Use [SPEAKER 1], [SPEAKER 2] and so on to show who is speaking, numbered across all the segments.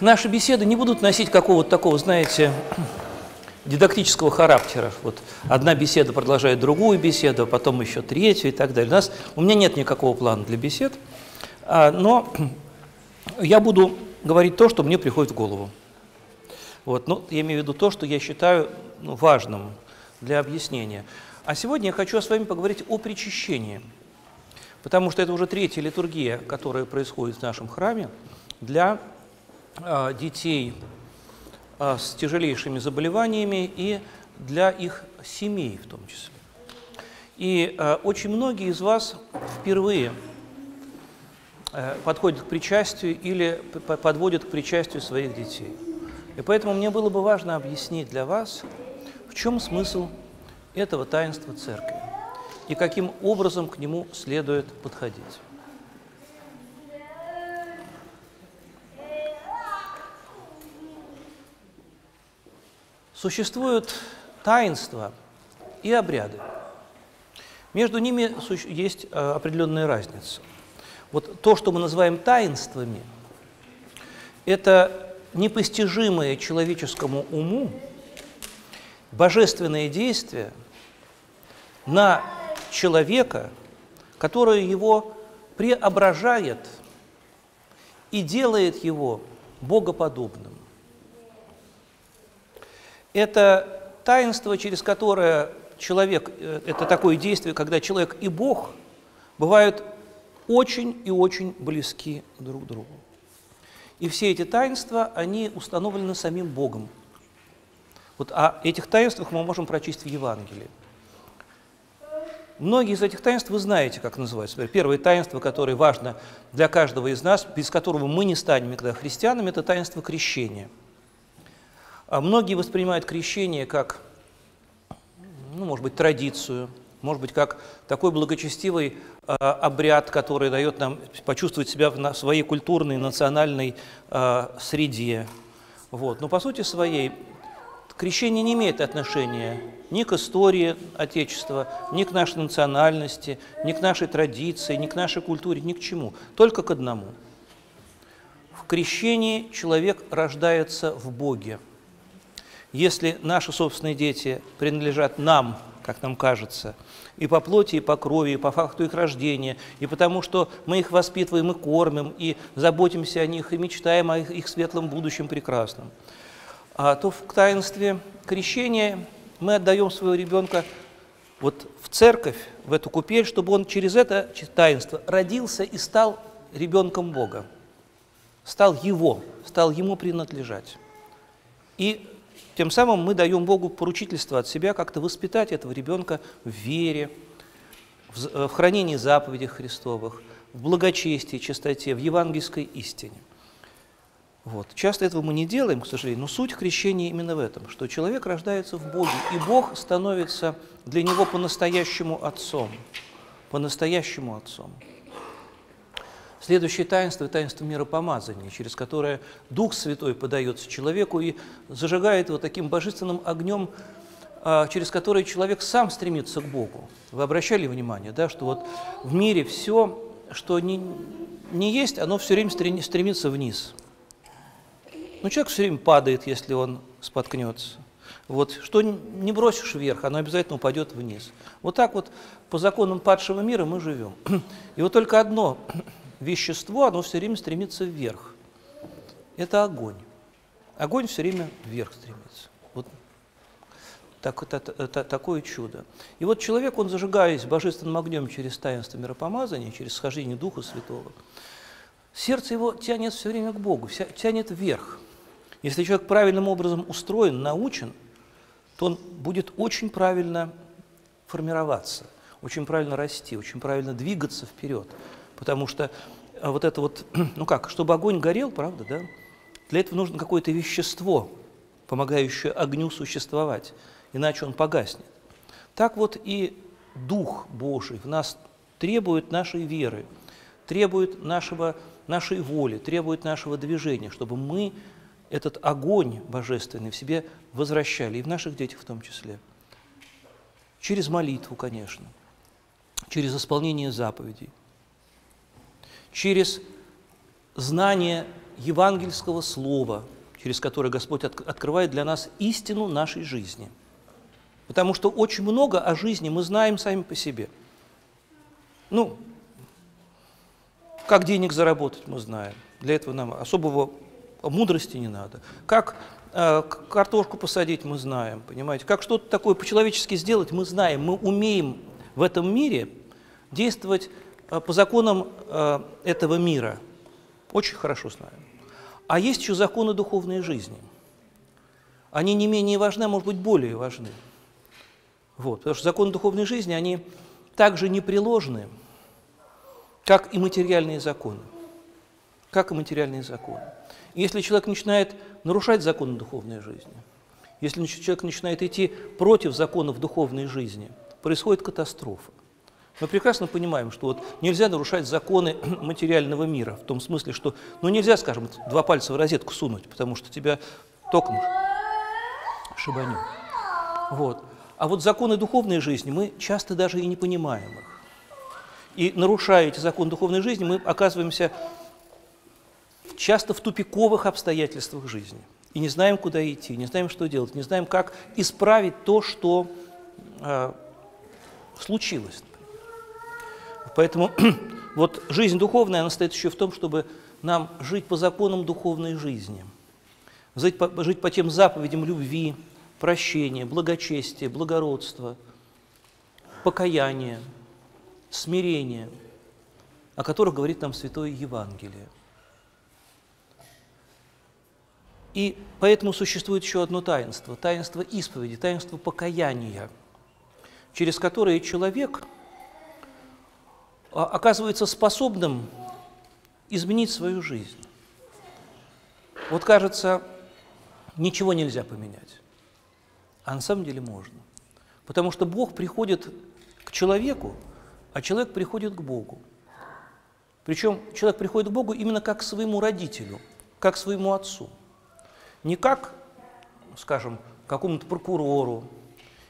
[SPEAKER 1] наши беседы не будут носить какого-то такого, знаете, дидактического характера. Вот одна беседа продолжает другую беседу, а потом еще третью и так далее. У, нас, у меня нет никакого плана для бесед, а, но я буду говорить то, что мне приходит в голову. Вот, ну, я имею в виду то, что я считаю ну, важным для объяснения. А сегодня я хочу с вами поговорить о причащении, потому что это уже третья литургия, которая происходит в нашем храме для детей э, с тяжелейшими заболеваниями и для их семей в том числе. И э, очень многие из вас впервые подходят к причастию или подводят к причастию своих детей. И поэтому мне было бы важно объяснить для вас, в чем смысл этого таинства Церкви и каким образом к нему следует подходить. Существуют таинства и обряды. Между ними есть э, определенная разница. Вот то, что мы называем таинствами, это непостижимое человеческому уму божественное действие на человека, которое его преображает и делает его богоподобным. Это таинство, через которое человек, э, это такое действие, когда человек и Бог бывают очень и очень близки друг к другу. И все эти таинства, они установлены самим Богом. Вот о этих таинствах мы можем прочесть в Евангелии. Многие из этих таинств вы знаете, как называются. Первое таинство, которое важно для каждого из нас, без которого мы не станем никогда христианами, это таинство крещения – многие воспринимают крещение как, ну, может быть, традицию, может быть, как такой благочестивый э, обряд, который дает нам почувствовать себя в своей культурной, национальной э, среде. Вот. Но по сути своей крещение не имеет отношения ни к истории Отечества, ни к нашей национальности, ни к нашей традиции, ни к нашей культуре, ни к чему, только к одному. В крещении человек рождается в Боге – если наши собственные дети принадлежат нам, как нам кажется, и по плоти, и по крови, и по факту их рождения, и потому что мы их воспитываем и кормим, и заботимся о них, и мечтаем о их, их светлом будущем прекрасном, а то в таинстве крещения мы отдаем своего ребенка вот в церковь, в эту купель, чтобы он через это таинство родился и стал ребенком Бога, стал Его, стал Ему принадлежать. И тем самым мы даем Богу поручительство от себя как-то воспитать этого ребенка в вере, в, э, в хранении заповедей Христовых, в благочестии, чистоте, в евангельской истине. Вот. Часто этого мы не делаем, к сожалению, но суть крещения именно в этом, что человек рождается в Боге, и Бог становится для него по-настоящему отцом, по-настоящему отцом. Следующее таинство – таинство миропомазания, через которое Дух Святой подается человеку и зажигает его таким божественным огнем, а, через который человек сам стремится к Богу. Вы обращали внимание, да, что вот в мире все, что не, не есть, оно все время стремится вниз. Но человек все время падает, если он споткнется. Вот, что не бросишь вверх, оно обязательно упадет вниз. Вот так вот по законам падшего мира мы живем. И вот только одно вещество, оно все время стремится вверх. Это огонь. Огонь все время вверх стремится. Вот так, это, это, такое чудо. И вот человек, он зажигаясь божественным огнем через таинство миропомазания, через схождение Духа Святого, сердце его тянет все время к Богу, тянет вверх. Если человек правильным образом устроен, научен, то он будет очень правильно формироваться, очень правильно расти, очень правильно двигаться вперед. Потому что а, вот это вот, ну как, чтобы огонь горел, правда, да? Для этого нужно какое-то вещество, помогающее огню существовать, иначе он погаснет. Так вот и Дух Божий в нас требует нашей веры, требует нашего, нашей воли, требует нашего движения, чтобы мы этот огонь божественный в себе возвращали, и в наших детях в том числе. Через молитву, конечно, через исполнение заповедей через знание евангельского слова, через которое Господь открывает для нас истину нашей жизни. Потому что очень много о жизни мы знаем сами по себе. Ну, как денег заработать, мы знаем. Для этого нам особого мудрости не надо. Как э, картошку посадить, мы знаем, понимаете. Как что-то такое по-человечески сделать, мы знаем. Мы умеем в этом мире действовать по законам э, этого мира. Очень хорошо знаем. А есть еще законы духовной жизни. Они не менее важны, а может быть более важны. Вот, потому что законы духовной жизни, они также непреложны, как и материальные законы. Как и материальные законы. Если человек начинает нарушать законы духовной жизни, если человек начинает идти против законов духовной жизни, происходит катастрофа. Мы прекрасно понимаем, что вот нельзя нарушать законы материального мира, в том смысле, что ну, нельзя, скажем, два пальца в розетку сунуть, потому что тебя током шибанет. Вот. А вот законы духовной жизни мы часто даже и не понимаем их. И нарушая эти законы духовной жизни, мы оказываемся часто в тупиковых обстоятельствах жизни. И не знаем, куда идти, не знаем, что делать, не знаем, как исправить то, что э, случилось. Поэтому вот жизнь духовная, она стоит еще в том, чтобы нам жить по законам духовной жизни, жить по, жить по тем заповедям любви, прощения, благочестия, благородства, покаяния, смирения, о которых говорит нам Святое Евангелие. И поэтому существует еще одно таинство, таинство исповеди, таинство покаяния, через которое человек оказывается способным изменить свою жизнь. Вот кажется, ничего нельзя поменять. А на самом деле можно. Потому что Бог приходит к человеку, а человек приходит к Богу. Причем человек приходит к Богу именно как к своему родителю, как к своему отцу. Не как, скажем, какому-то прокурору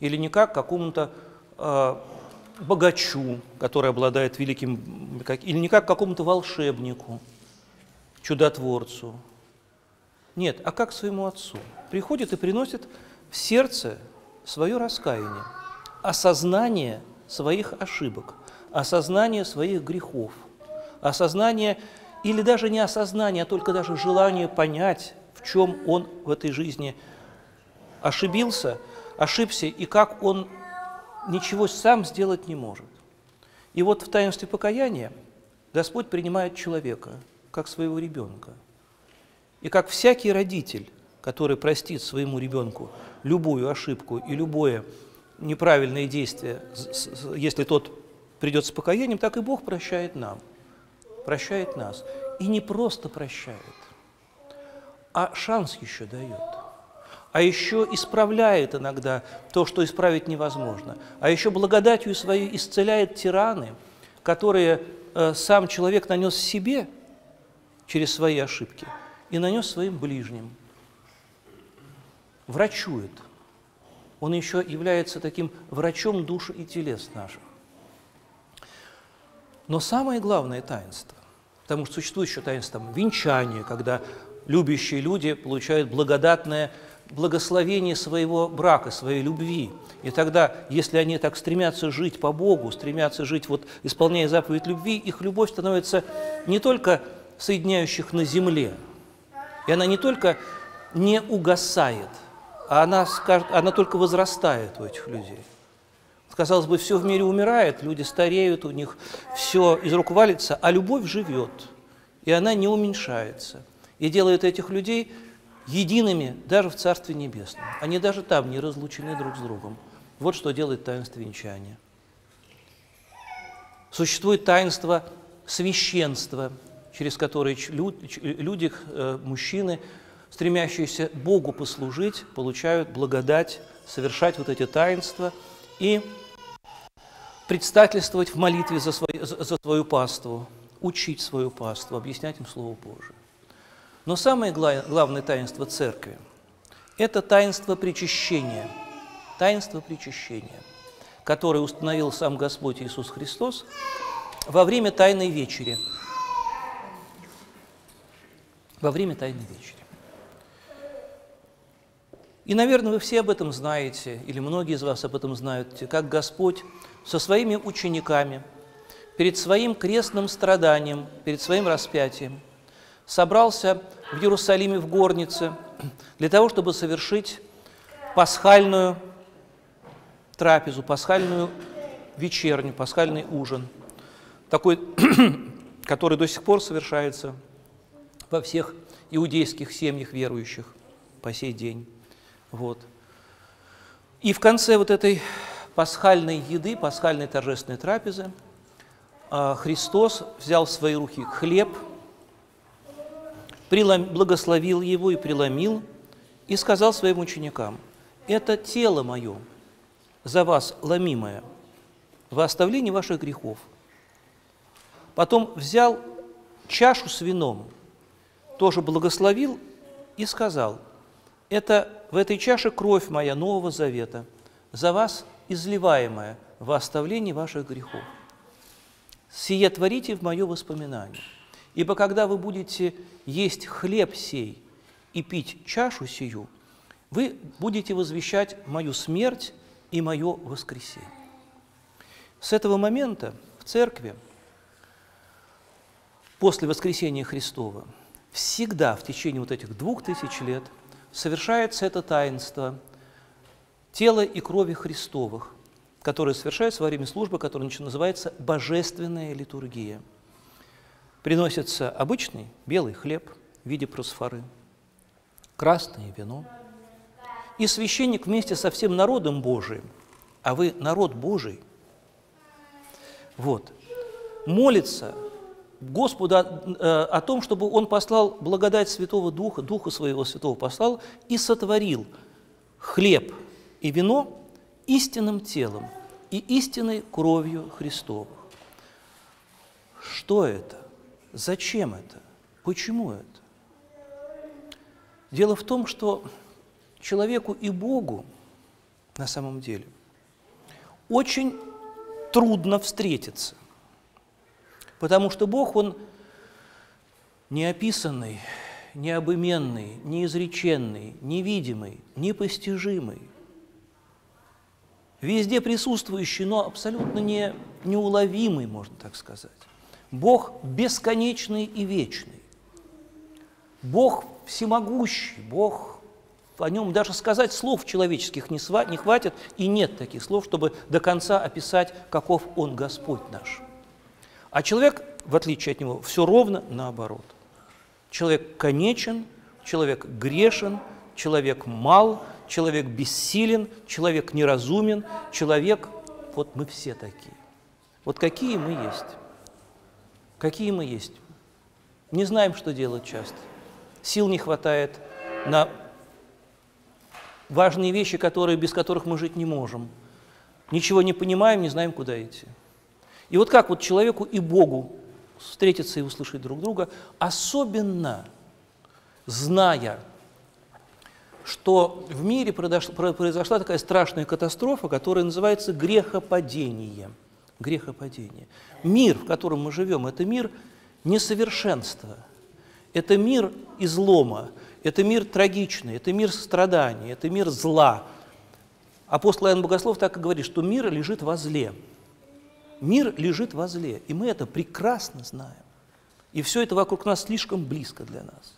[SPEAKER 1] или не как какому-то э, богачу, который обладает великим, или не как какому-то волшебнику, чудотворцу. Нет, а как своему отцу. Приходит и приносит в сердце свое раскаяние, осознание своих ошибок, осознание своих грехов, осознание или даже не осознание, а только даже желание понять, в чем он в этой жизни ошибился, ошибся и как он ничего сам сделать не может. И вот в таинстве покаяния Господь принимает человека как своего ребенка. И как всякий родитель, который простит своему ребенку любую ошибку и любое неправильное действие, если тот придет с покаянием, так и Бог прощает нам, прощает нас. И не просто прощает, а шанс еще дает. А еще исправляет иногда то, что исправить невозможно. А еще благодатью своей исцеляет тираны, которые э, сам человек нанес себе через свои ошибки и нанес своим ближним. Врачует – он еще является таким врачом душ и телес наших. Но самое главное таинство, потому что существует еще таинство венчания, когда любящие люди получают благодатное благословение своего брака, своей любви. И тогда, если они так стремятся жить по Богу, стремятся жить, вот, исполняя заповедь любви, их любовь становится не только соединяющих на земле, и она не только не угасает – а она, она только возрастает у этих людей. Казалось бы, все в мире умирает, люди стареют, у них все из рук валится, а любовь живет, и она не уменьшается, и делает этих людей едиными даже в Царстве Небесном. Они даже там не разлучены друг с другом. Вот что делает таинство венчания. Существует таинство священства, через которое люди, э, мужчины, стремящиеся Богу послужить, получают благодать совершать вот эти таинства и предстательствовать в молитве за, свой, за, за свою паству, учить свою паству, объяснять им Слово Божие. Но самое главное таинство Церкви – это таинство причащения, таинство причащения, которое установил сам Господь Иисус Христос во время Тайной Вечери – во время Тайной Вечери. И, наверное, вы все об этом знаете, или многие из вас об этом знают, как Господь со своими учениками перед своим крестным страданием, перед своим распятием собрался в Иерусалиме в горнице для того, чтобы совершить пасхальную трапезу, пасхальную вечерню, пасхальный ужин, такой, который до сих пор совершается во всех иудейских семьях верующих по сей день. Вот. И в конце вот этой пасхальной еды, пасхальной торжественной трапезы а, Христос взял в свои руки хлеб, благословил его и преломил, и сказал своим ученикам, «Это тело мое, за вас ломимое, во оставлении ваших грехов». Потом взял чашу с вином, тоже благословил и сказал, «Это в этой чаше кровь моя Нового Завета, за вас изливаемая во оставлении ваших грехов. Сие творите в мое воспоминание. Ибо когда вы будете есть хлеб сей и пить чашу сию, вы будете возвещать мою смерть и мое воскресение. С этого момента в церкви, после воскресения Христова, всегда в течение вот этих двух тысяч лет – совершается это таинство тела и крови Христовых, которое совершается во время службы, которая называется божественная литургия. Приносится обычный белый хлеб в виде просфоры, красное вино, и священник вместе со всем народом Божиим, а вы народ Божий, вот, молится Господу э, о том, чтобы Он послал благодать Святого Духа, Духа Своего Святого послал и сотворил хлеб и вино истинным телом и истинной кровью Христовых. Что это? Зачем это? Почему это? Дело в том, что человеку и Богу на самом деле очень трудно встретиться – Потому что Бог, Он неописанный, необыменный, неизреченный, невидимый, непостижимый, везде присутствующий, но абсолютно не, неуловимый, можно так сказать. Бог бесконечный и вечный. Бог всемогущий, Бог, о нем даже сказать слов человеческих не, не хватит, и нет таких слов, чтобы до конца описать, каков Он Господь наш. А человек, в отличие от него, все ровно наоборот. Человек конечен, человек грешен, человек мал, человек бессилен, человек неразумен, человек, вот мы все такие. Вот какие мы есть. Какие мы есть. Не знаем, что делать часто. Сил не хватает на важные вещи, которые, без которых мы жить не можем. Ничего не понимаем, не знаем, куда идти. И вот как вот человеку и Богу встретиться и услышать друг друга, особенно зная, что в мире произошла такая страшная катастрофа, которая называется грехопадение. Грехопадение. Мир, в котором мы живем, это мир несовершенства, это мир излома, это мир трагичный, это мир страданий, это мир зла. Апостол Иоанн Богослов так и говорит, что мир лежит во зле. Мир лежит во зле, и мы это прекрасно знаем. И все это вокруг нас слишком близко для нас.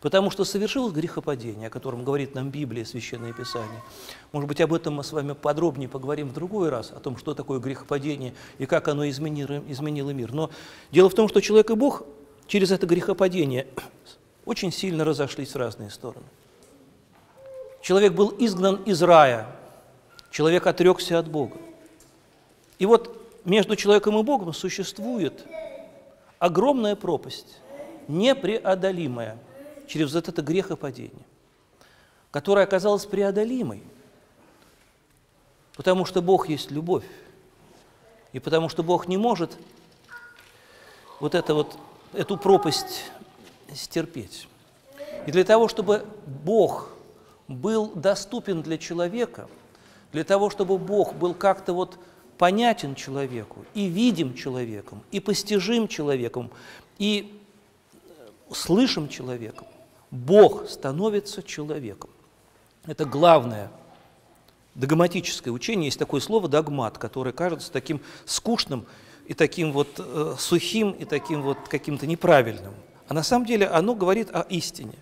[SPEAKER 1] Потому что совершилось грехопадение, о котором говорит нам Библия, Священное Писание. Может быть, об этом мы с вами подробнее поговорим в другой раз, о том, что такое грехопадение и как оно изменило, изменило мир. Но дело в том, что человек и Бог через это грехопадение очень сильно разошлись в разные стороны. Человек был изгнан из рая, человек отрекся от Бога. И вот между человеком и Богом существует огромная пропасть, непреодолимая через вот это грехопадение, которая оказалась преодолимой, потому что Бог есть любовь, и потому что Бог не может вот, это вот эту пропасть стерпеть. И для того, чтобы Бог был доступен для человека, для того, чтобы Бог был как-то вот понятен человеку, и видим человеком, и постижим человеком, и слышим человеком, Бог становится человеком. Это главное догматическое учение. Есть такое слово «догмат», которое кажется таким скучным и таким вот э, сухим, и таким вот каким-то неправильным. А на самом деле оно говорит о истине.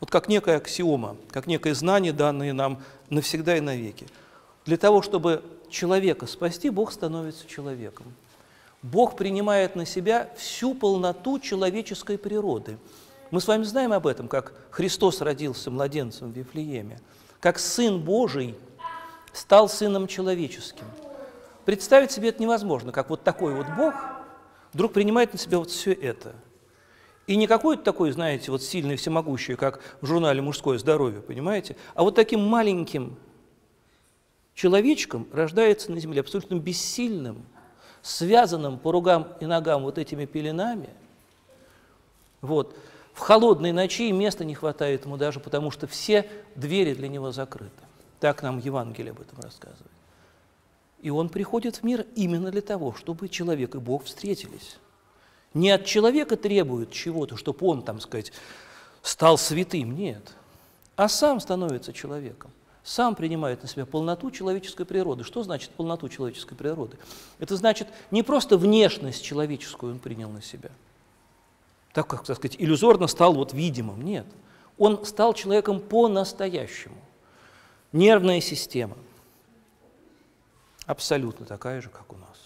[SPEAKER 1] Вот как некая аксиома, как некое знание, данное нам навсегда и навеки. Для того, чтобы человека спасти, Бог становится человеком. Бог принимает на себя всю полноту человеческой природы. Мы с вами знаем об этом, как Христос родился младенцем в Вифлееме, как Сын Божий стал Сыном человеческим. Представить себе это невозможно, как вот такой вот Бог вдруг принимает на себя вот все это. И не какой-то такой, знаете, вот сильный, всемогущий, как в журнале «Мужское здоровье», понимаете, а вот таким маленьким человечком рождается на земле абсолютно бессильным, связанным по ругам и ногам вот этими пеленами. Вот. В холодной ночи места не хватает ему даже, потому что все двери для него закрыты. Так нам Евангелие об этом рассказывает. И он приходит в мир именно для того, чтобы человек и Бог встретились. Не от человека требует чего-то, чтобы он, там сказать, стал святым, нет. А сам становится человеком сам принимает на себя полноту человеческой природы. Что значит полноту человеческой природы? Это значит не просто внешность человеческую он принял на себя, так как, так сказать, иллюзорно стал вот видимым. Нет. Он стал человеком по-настоящему. Нервная система абсолютно такая же, как у нас.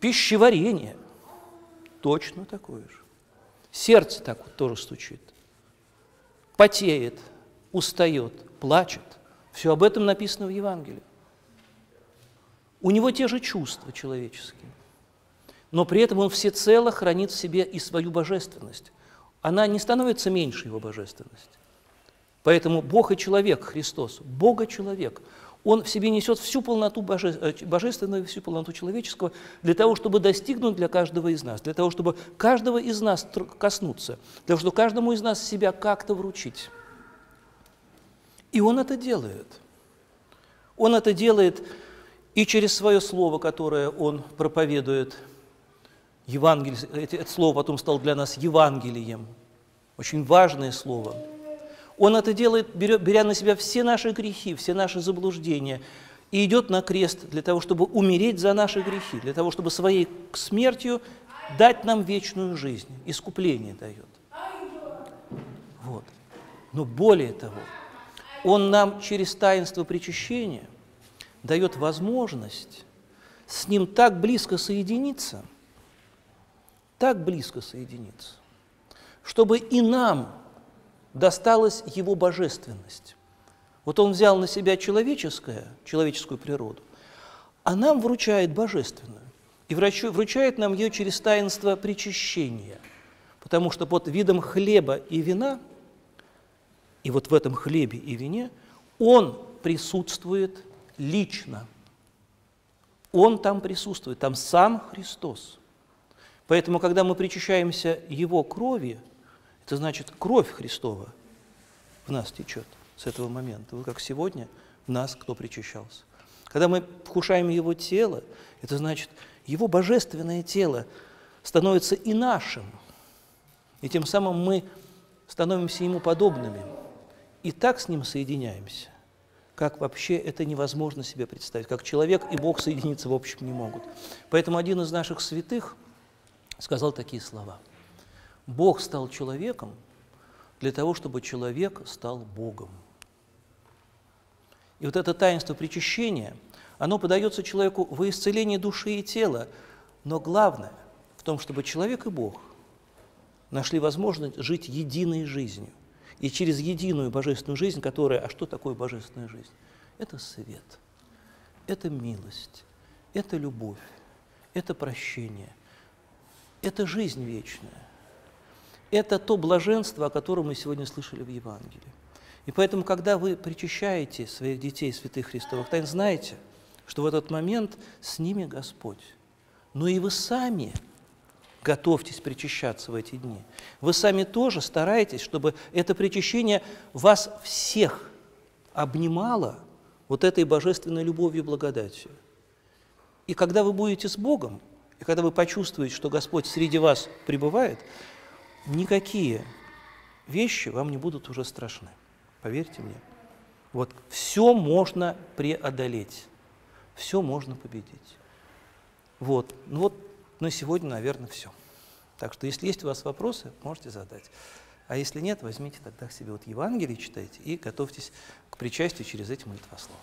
[SPEAKER 1] Пищеварение точно такое же. Сердце так вот тоже стучит. Потеет, устает, плачет. Все об этом написано в Евангелии. У него те же чувства человеческие, но при этом он всецело хранит в себе и свою божественность. Она не становится меньше его божественности. Поэтому Бог и человек, Христос, Бога человек, он в себе несет всю полноту боже, э, божественную, всю полноту человеческого для того, чтобы достигнуть для каждого из нас, для того, чтобы каждого из нас коснуться, для того, чтобы каждому из нас себя как-то вручить. И он это делает. Он это делает и через свое слово, которое он проповедует. Евангелие, это слово потом стало для нас Евангелием. Очень важное слово. Он это делает, беря на себя все наши грехи, все наши заблуждения, и идет на крест для того, чтобы умереть за наши грехи, для того, чтобы своей смертью дать нам вечную жизнь, искупление дает. Вот. Но более того, он нам через таинство причащения дает возможность с Ним так близко соединиться, так близко соединиться, чтобы и нам досталась Его божественность. Вот Он взял на себя человеческое, человеческую природу, а нам вручает божественную. И вручает нам ее через таинство причащения. Потому что под видом хлеба и вина – и вот в этом хлебе и вине Он присутствует лично. Он там присутствует, там сам Христос. Поэтому, когда мы причащаемся Его крови, это значит, кровь Христова в нас течет с этого момента. Вот как сегодня в нас кто причащался. Когда мы вкушаем Его тело, это значит, Его божественное тело становится и нашим. И тем самым мы становимся Ему подобными – и так с Ним соединяемся, как вообще это невозможно себе представить, как человек и Бог соединиться в общем не могут. Поэтому один из наших святых сказал такие слова. Бог стал человеком для того, чтобы человек стал Богом. И вот это таинство причащения, оно подается человеку во исцеление души и тела, но главное в том, чтобы человек и Бог нашли возможность жить единой жизнью и через единую божественную жизнь, которая... А что такое божественная жизнь? Это свет, это милость, это любовь, это прощение, это жизнь вечная. Это то блаженство, о котором мы сегодня слышали в Евангелии. И поэтому, когда вы причащаете своих детей святых Христовых тайн, знаете, что в этот момент с ними Господь. Но и вы сами – готовьтесь причащаться в эти дни. Вы сами тоже стараетесь, чтобы это причащение вас всех обнимало вот этой божественной любовью и благодатью. И когда вы будете с Богом, и когда вы почувствуете, что Господь среди вас пребывает, никакие вещи вам не будут уже страшны. Поверьте мне. Вот все можно преодолеть, все можно победить. Вот, ну вот на сегодня, наверное, все. Так что, если есть у вас вопросы, можете задать. А если нет, возьмите тогда себе вот Евангелие, читайте и готовьтесь к причастию через эти молитвословия.